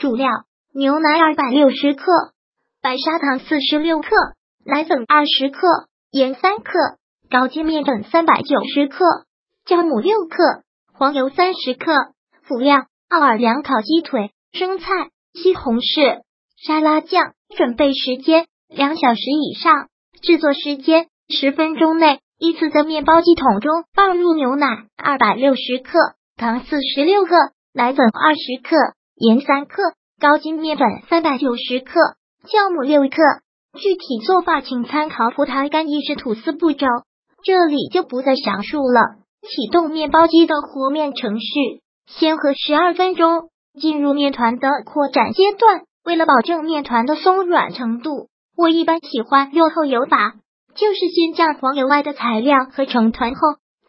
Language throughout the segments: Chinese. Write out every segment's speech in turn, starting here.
主料：牛奶二百六十克，白砂糖四十六克，奶粉二十克，盐三克，高筋面粉三百九十克，酵母六克，黄油三十克。辅料：奥尔良烤鸡腿、生菜、西红柿、沙拉酱。准备时间两小时以上，制作时间十分钟内。依次在面包机桶中放入牛奶二百六十克、糖四十六克、奶粉二十克、盐三克、高筋面粉三百九十克、酵母六克。具体做法请参考葡萄干意式吐司步骤，这里就不再详述了。启动面包机的和面程序，先和十二分钟，进入面团的扩展阶段。为了保证面团的松软程度，我一般喜欢用后油法。就是先将黄油外的材料和成团后，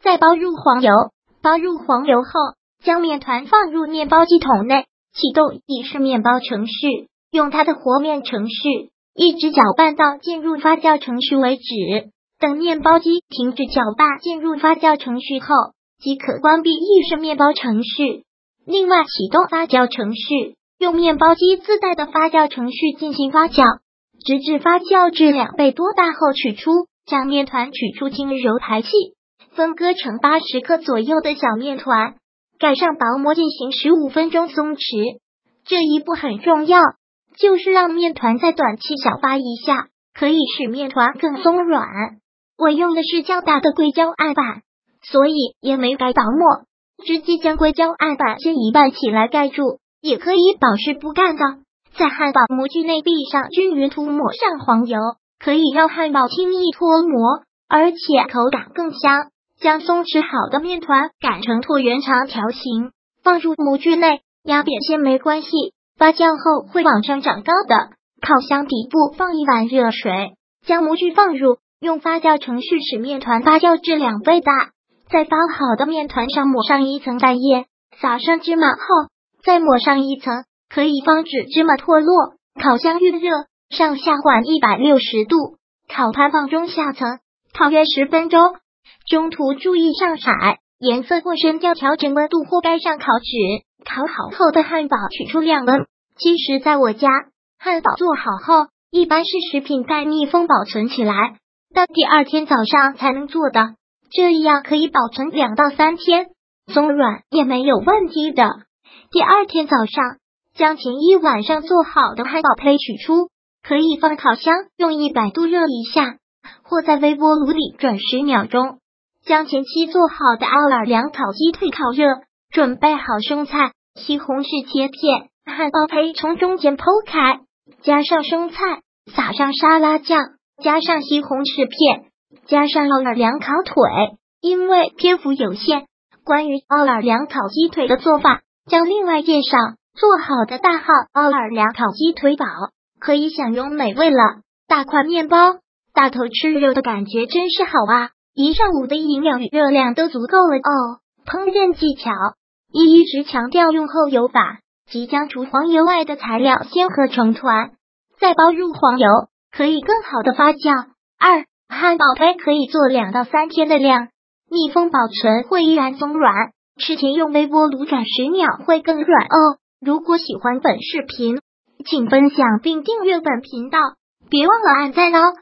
再包入黄油。包入黄油后，将面团放入面包机桶内，启动意式面包程序，用它的和面程序一直搅拌到进入发酵程序为止。等面包机停止搅拌进入发酵程序后，即可关闭意式面包程序。另外，启动发酵程序，用面包机自带的发酵程序进行发酵。直至发酵至两倍多大后取出，将面团取出经揉排气，分割成八十克左右的小面团，盖上薄膜进行十五分钟松弛。这一步很重要，就是让面团在短期小发一下，可以使面团更松软。我用的是较大的硅胶案板，所以也没盖薄膜，直接将硅胶案板先一半起来盖住，也可以保湿不干的。在汉堡模具内壁上均匀涂抹上黄油，可以让汉堡轻易脱模，而且口感更香。将松弛好的面团擀成椭圆长条形，放入模具内，压扁些没关系，发酵后会往上长高的。烤箱底部放一碗热水，将模具放入，用发酵程序使面团发酵至两倍大。在包好的面团上抹上一层蛋液，撒上芝麻后，再抹上一层。可以防止芝麻脱落。烤箱预热，上下缓一百六十度。烤盘放中下层，烤约十分钟。中途注意上色、颜色过深要调整温度或盖上烤纸。烤好后的汉堡取出晾温。其实，在我家，汉堡做好后一般是食品袋密封保存起来，到第二天早上才能做的，这样可以保存两到三天，松软也没有问题的。第二天早上。将前一晚上做好的汉堡胚取出，可以放烤箱用一百度热一下，或在微波炉里转十秒钟。将前期做好的奥尔良烤鸡腿烤热，准备好生菜、西红柿切片，汉堡胚从中间剖开，加上生菜，撒上沙拉酱，加上西红柿片，加上奥尔良烤腿。因为篇幅有限，关于奥尔良烤鸡腿的做法将另外介绍。做好的大号奥尔良烤鸡腿堡，可以享用美味了。大块面包，大头吃肉的感觉真是好啊！一上午的营养与热量都足够了哦。烹饪技巧一：一直强调用后油法，即将除黄油外的材料先合成团，再包入黄油，可以更好的发酵。二、汉堡胚可以做两到三天的量，密封保存会依然松软。吃前用微波炉转十秒会更软哦。如果喜欢本视频，请分享并订阅本频道，别忘了按赞哦！